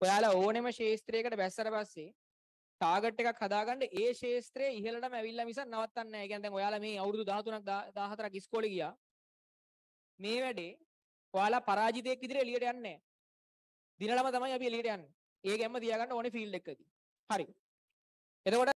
ඔයාලා ඕනෙම ශේස්ත්‍රයකට බැස්සට පස්සේ ටාගට් එකක් හදාගන්න ඒ ශේස්ත්‍රයේ ඉහළටම ඇවිල්ලා මිසක් නවත්තන්නේ නැහැ. ඒ කියන්නේ දැන් ඔයාලා මේ අවුරුදු 13ක් 14ක් ඉස්කෝලේ ගියා. මේ වැඩේ ඔයාලා පරාජිතයෙක් විදිහට එළියට යන්නේ නැහැ. දිනලම තමයි අපි එළියට යන්නේ. ඒ ගැම්ම තියාගන්න ඕනේ ෆීල්ඩ් එකකදී. හරි. එතකොට